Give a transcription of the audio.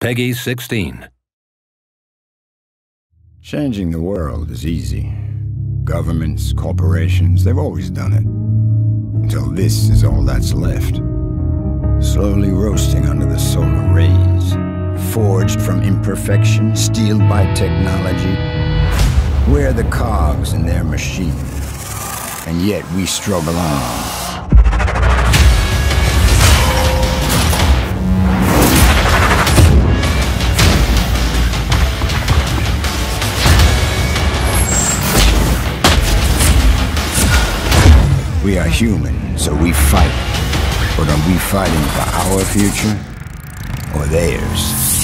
PEGI 16. Changing the world is easy. Governments, corporations, they've always done it. Until this is all that's left. Slowly roasting under the solar rays. Forged from imperfection, steeled by technology. We're the cogs in their machine. And yet we struggle on. We are human, so we fight. But are we fighting for our future or theirs?